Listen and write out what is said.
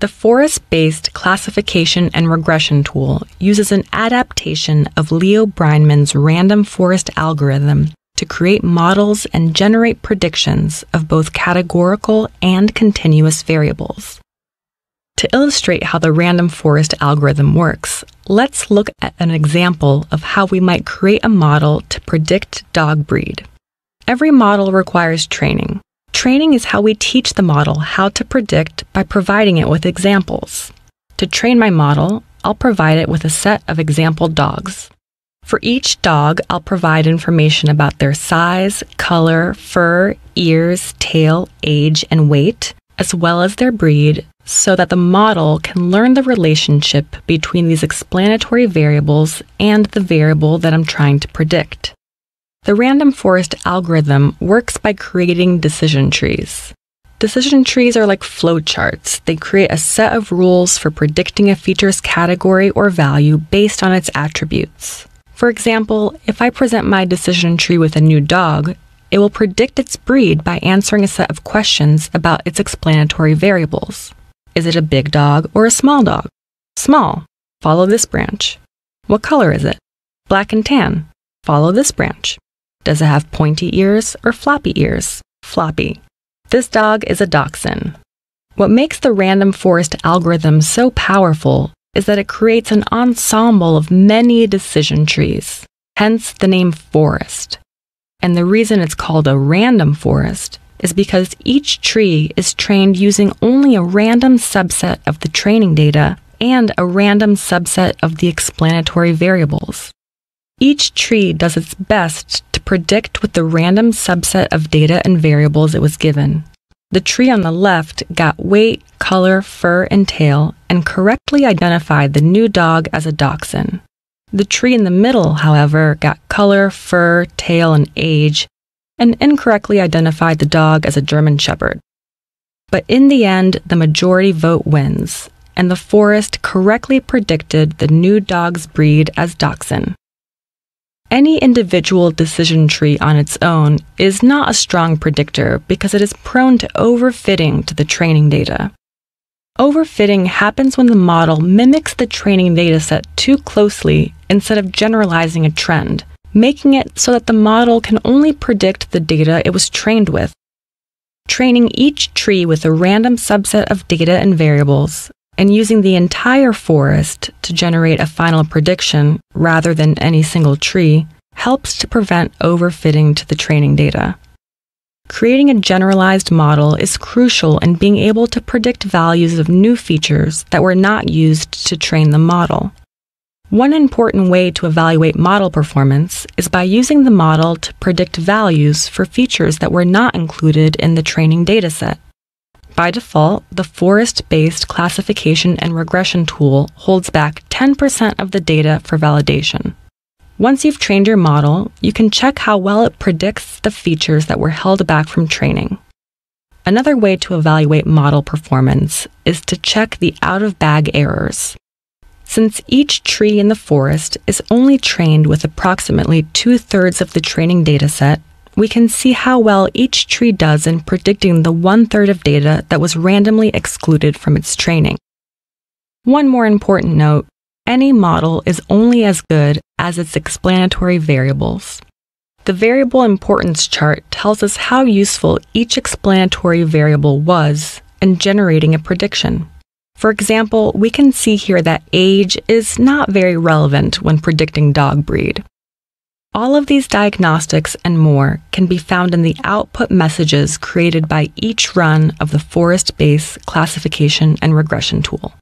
The forest based classification and regression tool uses an adaptation of Leo Breiman's random forest algorithm to create models and generate predictions of both categorical and continuous variables. To illustrate how the random forest algorithm works, let's look at an example of how we might create a model to predict dog breed. Every model requires training. Training is how we teach the model how to predict by providing it with examples. To train my model, I'll provide it with a set of example dogs. For each dog, I'll provide information about their size, color, fur, ears, tail, age, and weight, as well as their breed, so that the model can learn the relationship between these explanatory variables and the variable that I'm trying to predict. The random forest algorithm works by creating decision trees. Decision trees are like flowcharts. They create a set of rules for predicting a feature's category or value based on its attributes. For example, if I present my decision tree with a new dog, it will predict its breed by answering a set of questions about its explanatory variables. Is it a big dog or a small dog? Small. Follow this branch. What color is it? Black and tan. Follow this branch. Does it have pointy ears or floppy ears? Floppy. This dog is a dachshund. What makes the random forest algorithm so powerful is that it creates an ensemble of many decision trees, hence the name forest. And the reason it's called a random forest is because each tree is trained using only a random subset of the training data and a random subset of the explanatory variables. Each tree does its best to predict with the random subset of data and variables it was given. The tree on the left got weight, color, fur, and tail and correctly identified the new dog as a dachshund. The tree in the middle, however, got color, fur, tail, and age and incorrectly identified the dog as a German Shepherd. But in the end, the majority vote wins, and the forest correctly predicted the new dog's breed as Dachshund. Any individual decision tree on its own is not a strong predictor because it is prone to overfitting to the training data. Overfitting happens when the model mimics the training dataset too closely instead of generalizing a trend, making it so that the model can only predict the data it was trained with. Training each tree with a random subset of data and variables, and using the entire forest to generate a final prediction rather than any single tree helps to prevent overfitting to the training data. Creating a generalized model is crucial in being able to predict values of new features that were not used to train the model. One important way to evaluate model performance is by using the model to predict values for features that were not included in the training dataset. By default, the forest based classification and regression tool holds back 10% of the data for validation. Once you've trained your model, you can check how well it predicts the features that were held back from training. Another way to evaluate model performance is to check the out of bag errors. Since each tree in the forest is only trained with approximately two thirds of the training dataset, we can see how well each tree does in predicting the one third of data that was randomly excluded from its training. One more important note any model is only as good as its explanatory variables. The variable importance chart tells us how useful each explanatory variable was in generating a prediction. For example, we can see here that age is not very relevant when predicting dog breed. All of these diagnostics and more can be found in the output messages created by each run of the forest base classification and regression tool.